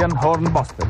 Christian Hornbostel.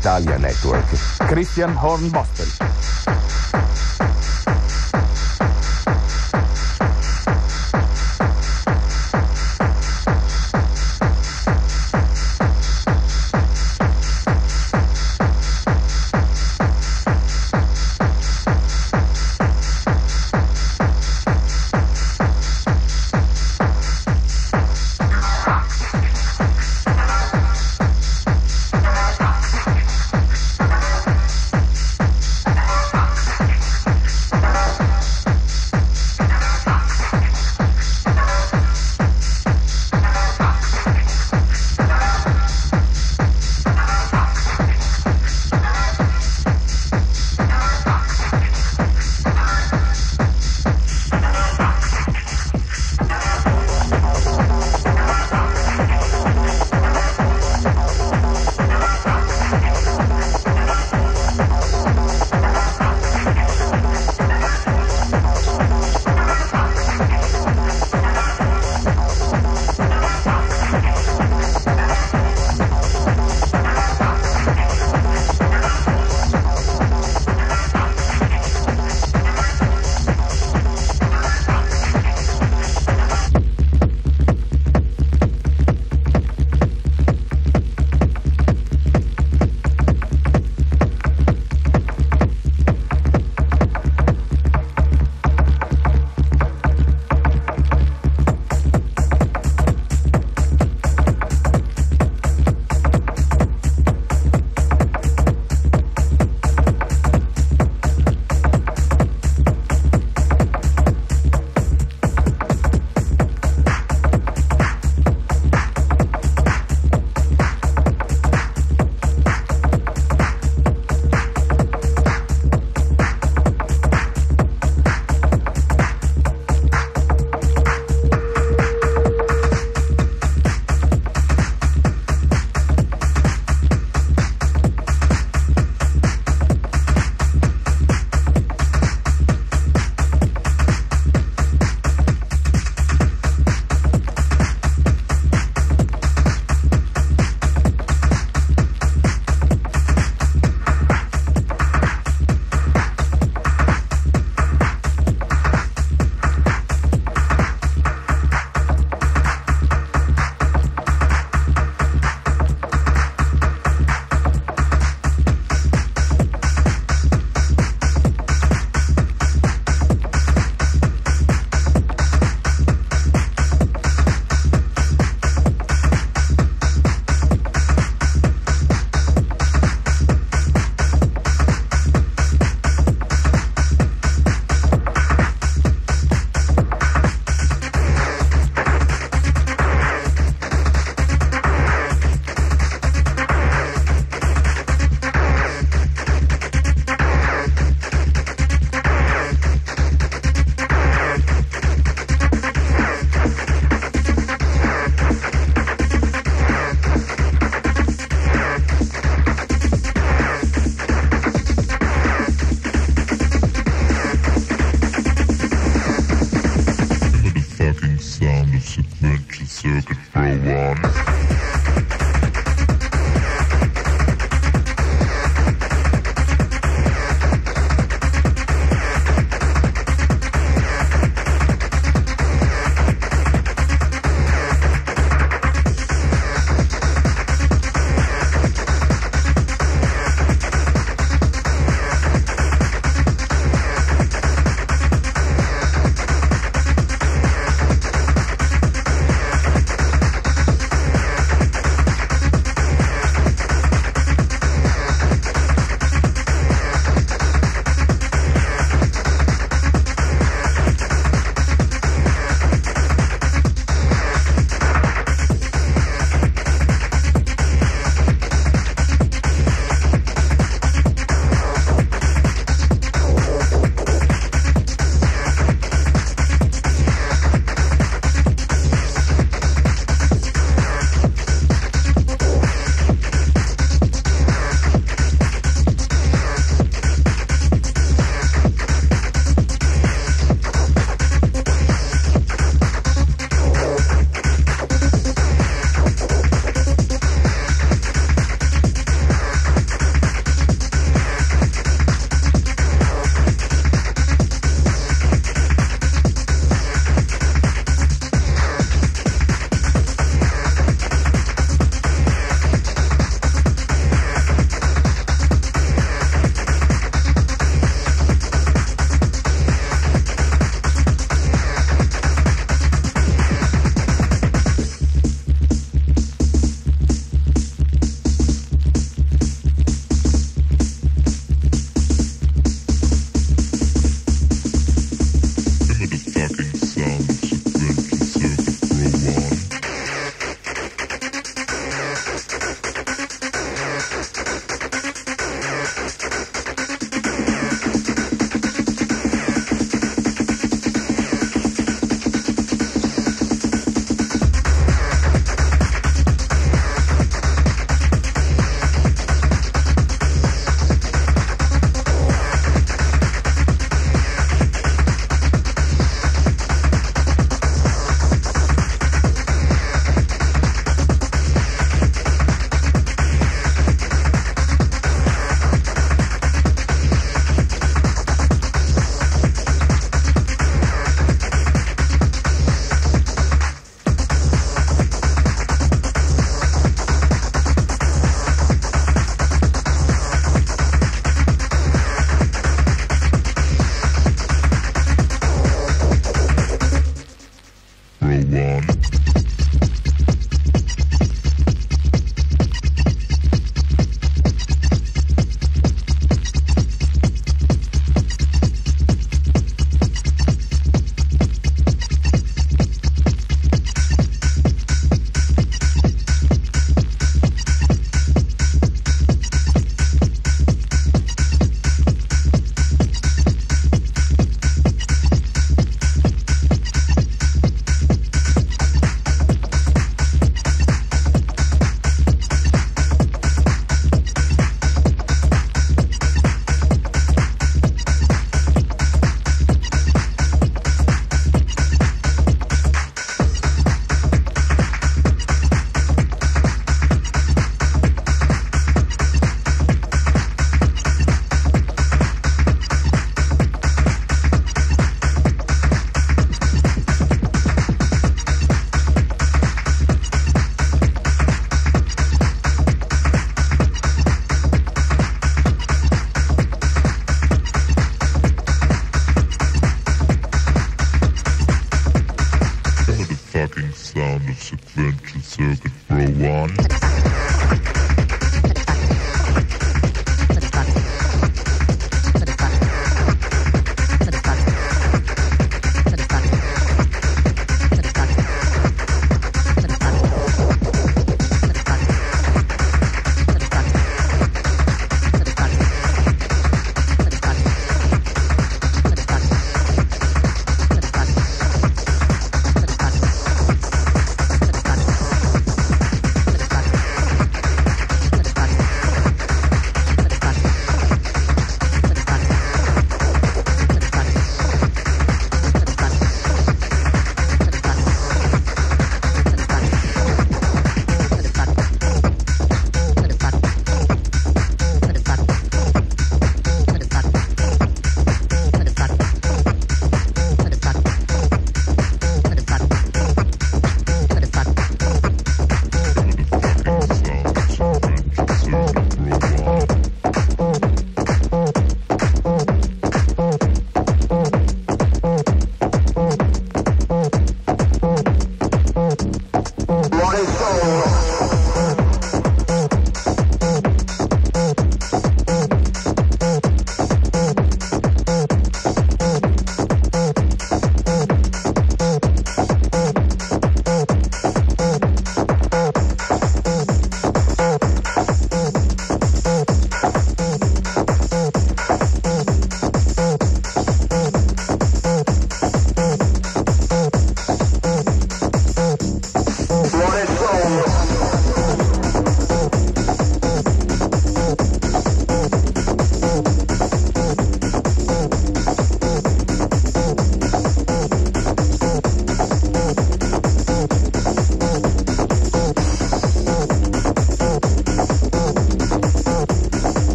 Italia Network, Christian Hornbostel.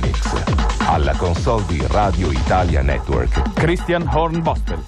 Mix. Alla console di Radio Italia Network, Christian Hornbostel.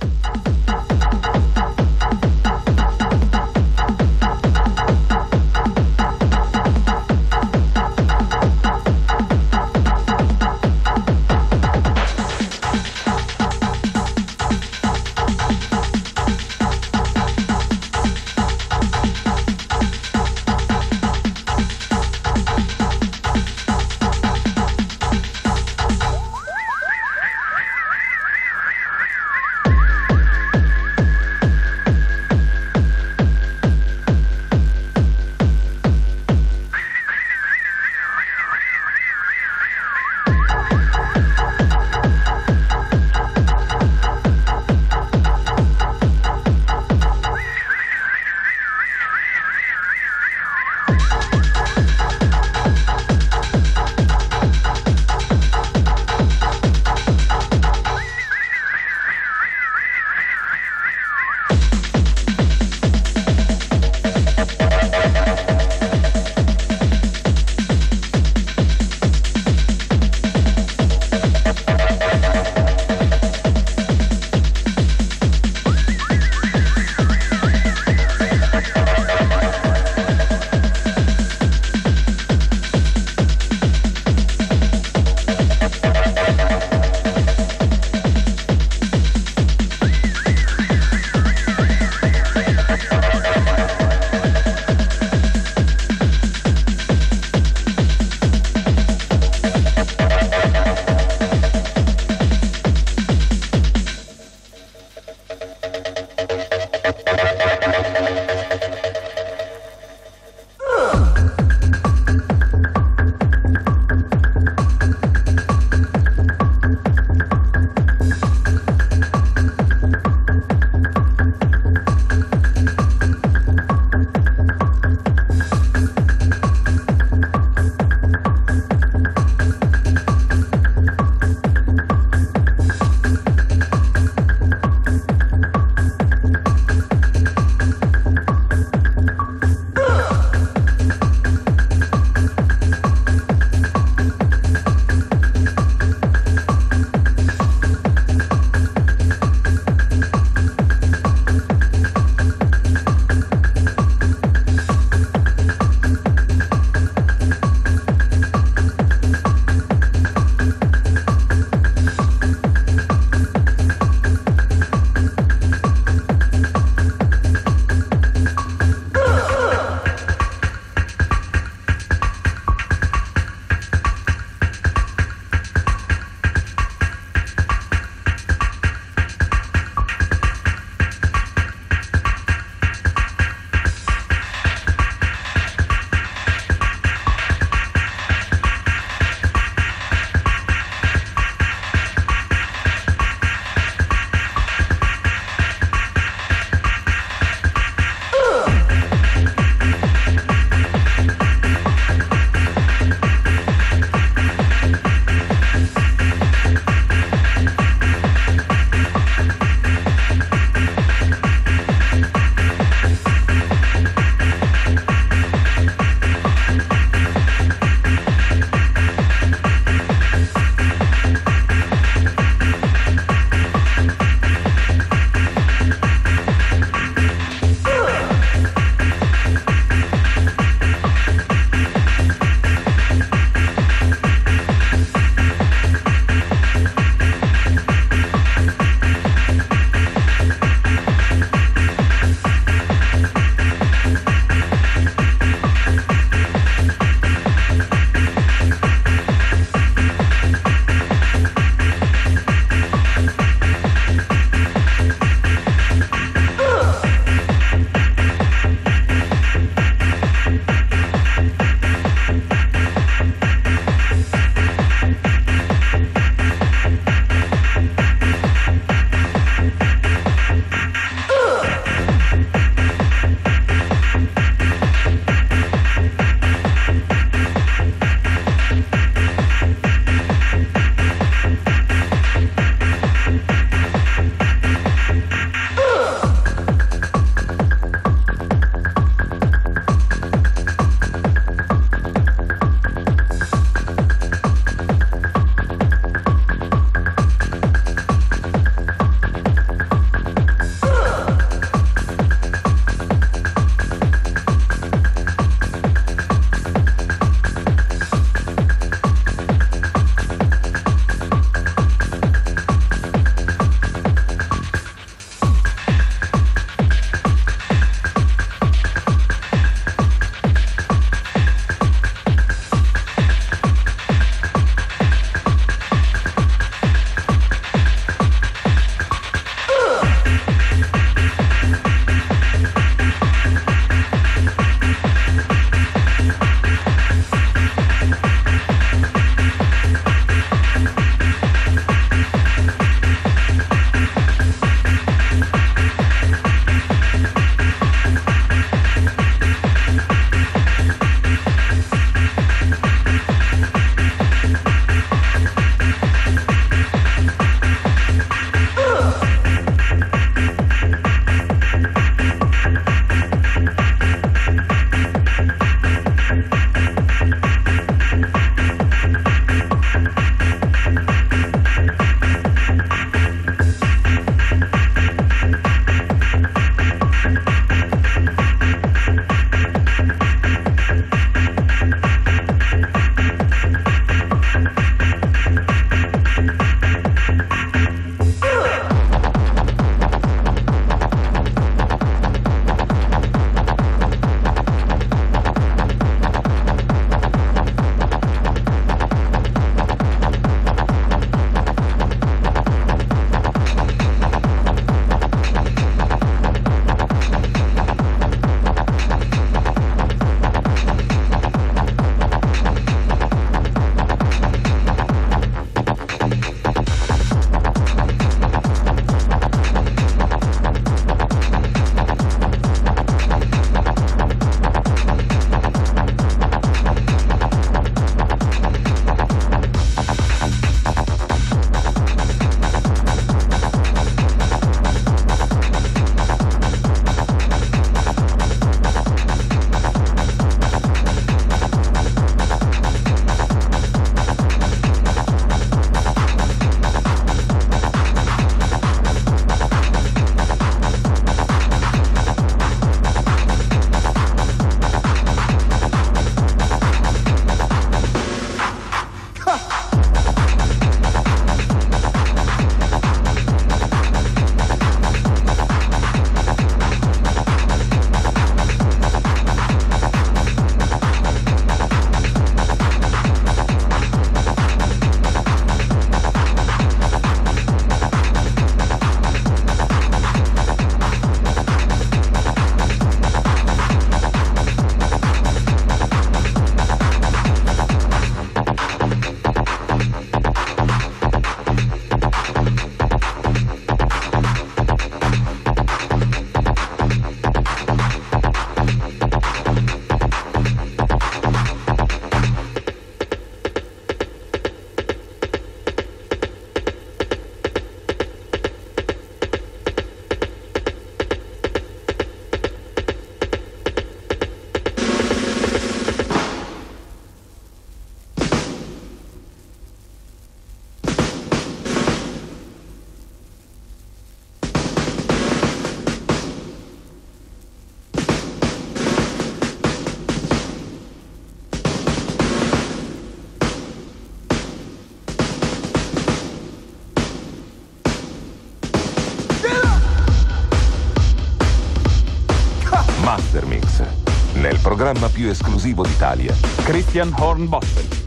Programma più esclusivo d'Italia. Christian Hornbostel.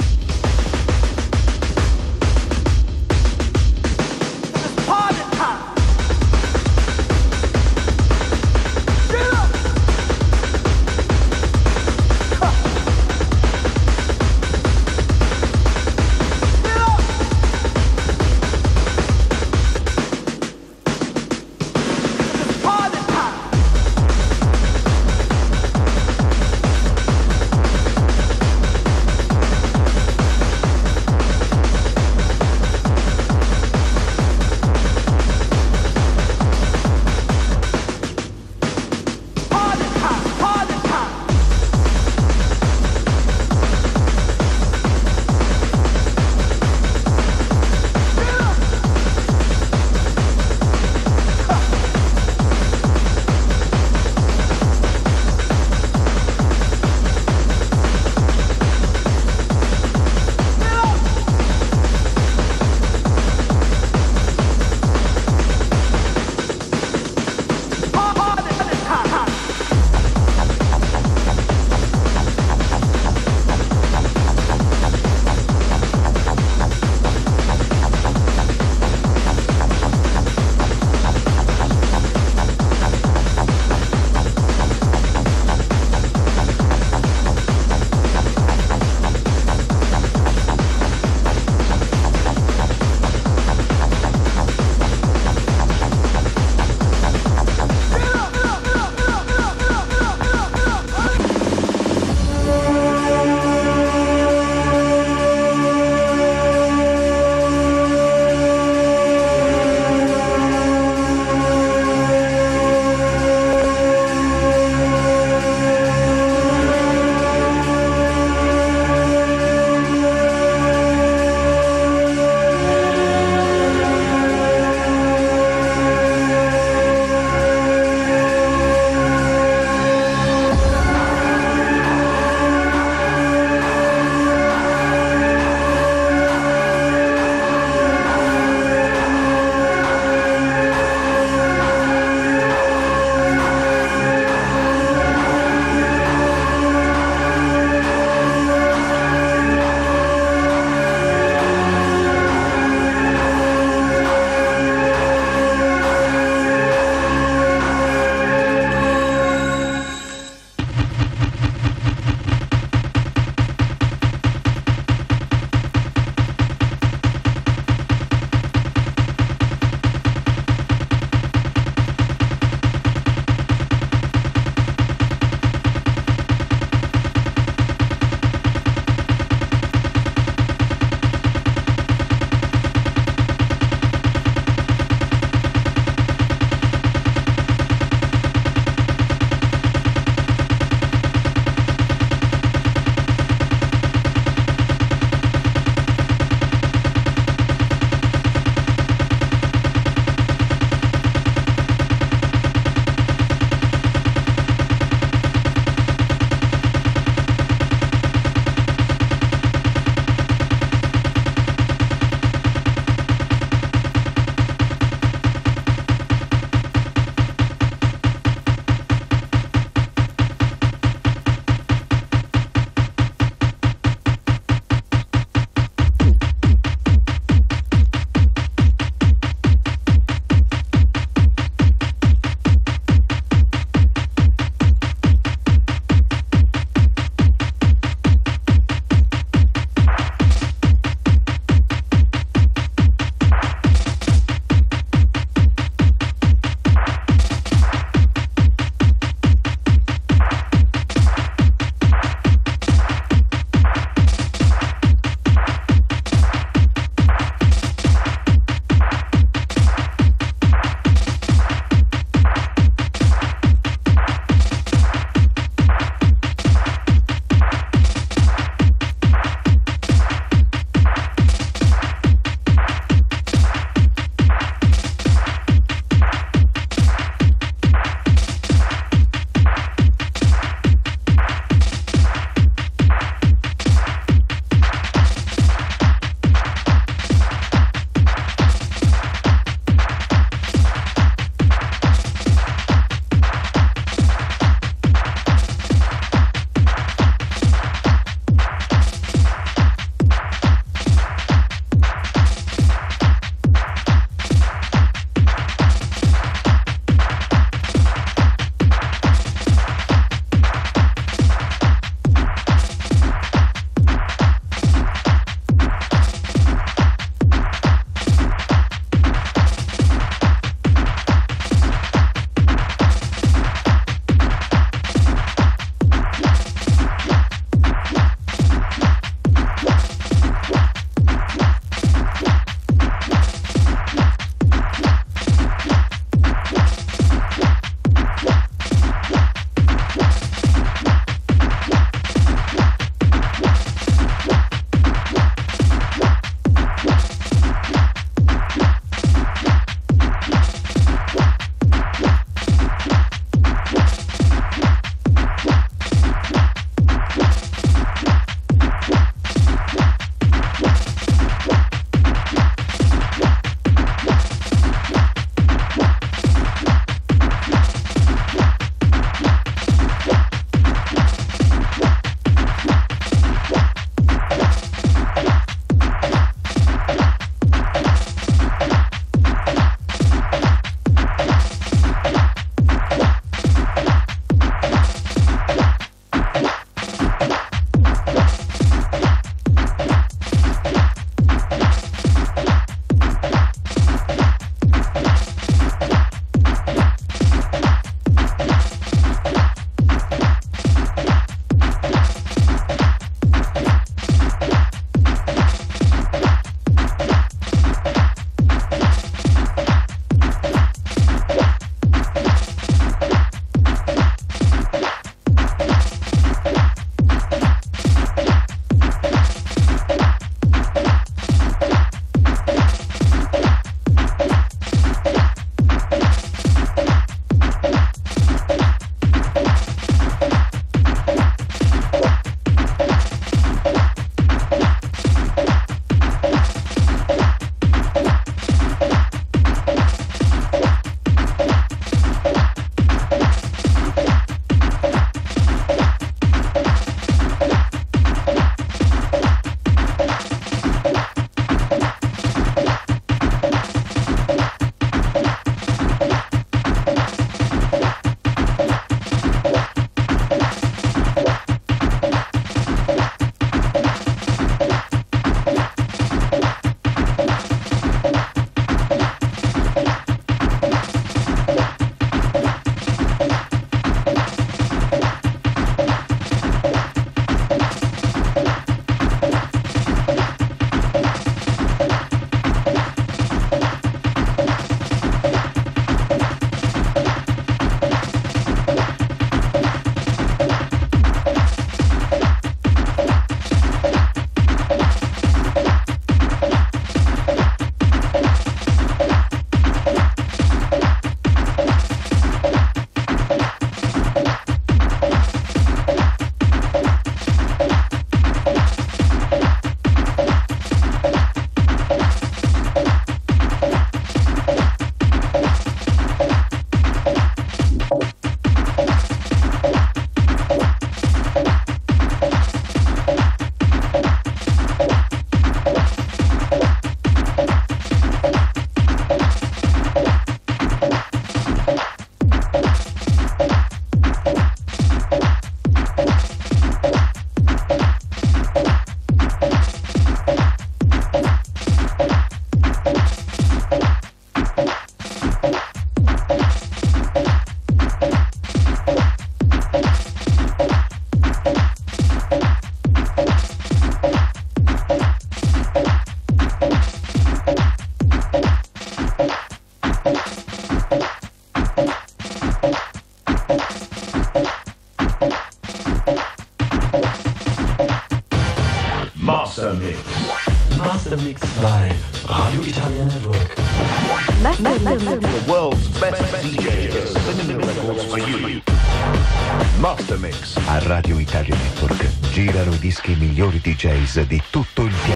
Master Mix.